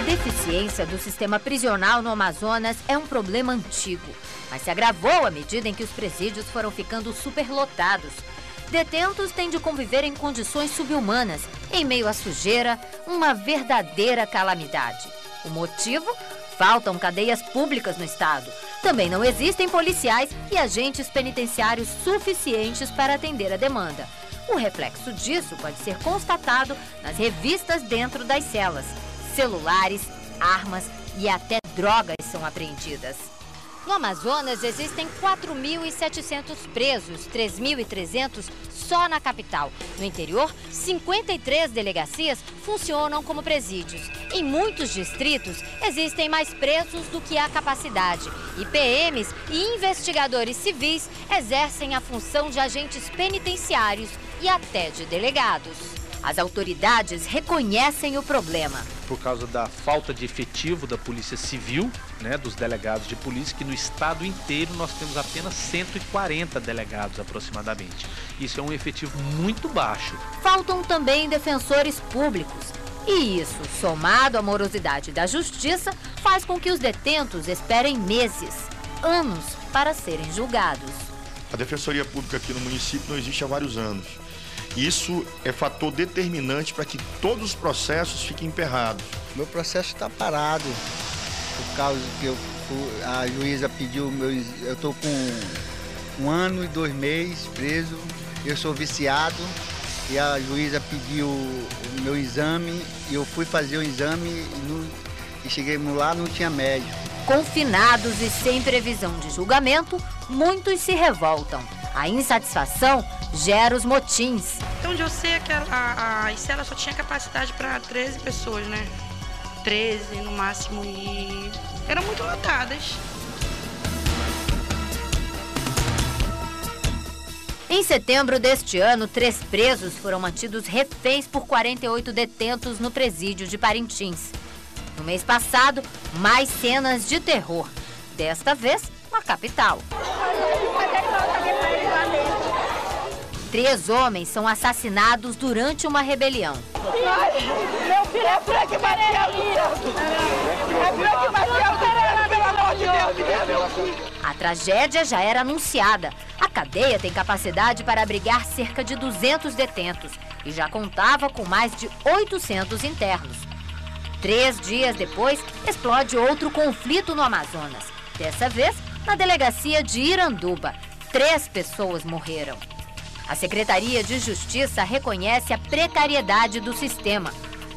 ineficiência do sistema prisional no Amazonas é um problema antigo, mas se agravou à medida em que os presídios foram ficando superlotados. Detentos têm de conviver em condições subhumanas, em meio à sujeira, uma verdadeira calamidade. O motivo? Faltam cadeias públicas no estado. Também não existem policiais e agentes penitenciários suficientes para atender a demanda. O reflexo disso pode ser constatado nas revistas dentro das celas. Celulares, armas e até drogas são apreendidas. No Amazonas existem 4.700 presos, 3.300 só na capital. No interior, 53 delegacias funcionam como presídios. Em muitos distritos, existem mais presos do que há capacidade. E PMs e investigadores civis exercem a função de agentes penitenciários e até de delegados. As autoridades reconhecem o problema. Por causa da falta de efetivo da Polícia Civil, né, dos delegados de polícia, que no estado inteiro nós temos apenas 140 delegados aproximadamente. Isso é um efetivo muito baixo. Faltam também defensores públicos. E isso, somado à morosidade da justiça, faz com que os detentos esperem meses, anos, para serem julgados. A Defensoria Pública aqui no município não existe há vários anos. Isso é fator determinante para que todos os processos fiquem emperrados. Meu processo está parado por causa que eu, a juíza pediu meus. Eu estou com um ano e dois meses preso. Eu sou viciado e a juíza pediu o meu exame e eu fui fazer o exame e, no, e cheguei lá não tinha médico. Confinados e sem previsão de julgamento, muitos se revoltam. A insatisfação gera os motins. Então, eu sei que a, a, a cela só tinha capacidade para 13 pessoas, né? 13 no máximo e eram muito lotadas. Em setembro deste ano, três presos foram mantidos reféns por 48 detentos no presídio de Parintins. No mês passado, mais cenas de terror. Desta vez, na capital. Três homens são assassinados durante uma rebelião. Meu filho é Frank! É Frank pelo amor de Deus! A tragédia já era anunciada. A cadeia tem capacidade para abrigar cerca de 200 detentos e já contava com mais de 800 internos. Três dias depois, explode outro conflito no Amazonas. Dessa vez, na delegacia de Iranduba. Três pessoas morreram. A Secretaria de Justiça reconhece a precariedade do sistema.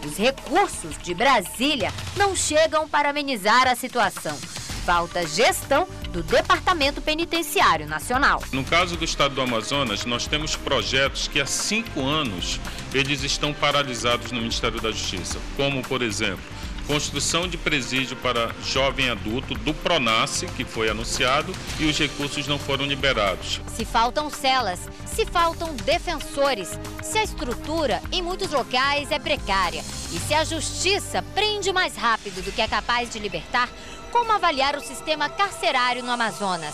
Os recursos de Brasília não chegam para amenizar a situação. Falta gestão do Departamento Penitenciário Nacional. No caso do estado do Amazonas, nós temos projetos que há cinco anos eles estão paralisados no Ministério da Justiça, como, por exemplo, construção de presídio para jovem adulto do Pronace, que foi anunciado, e os recursos não foram liberados. Se faltam celas, se faltam defensores, se a estrutura em muitos locais é precária e se a justiça prende mais rápido do que é capaz de libertar, como avaliar o sistema carcerário no Amazonas?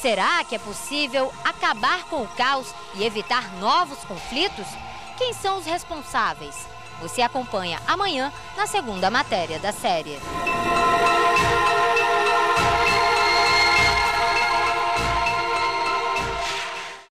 Será que é possível acabar com o caos e evitar novos conflitos? Quem são os responsáveis? Você acompanha amanhã na segunda matéria da série.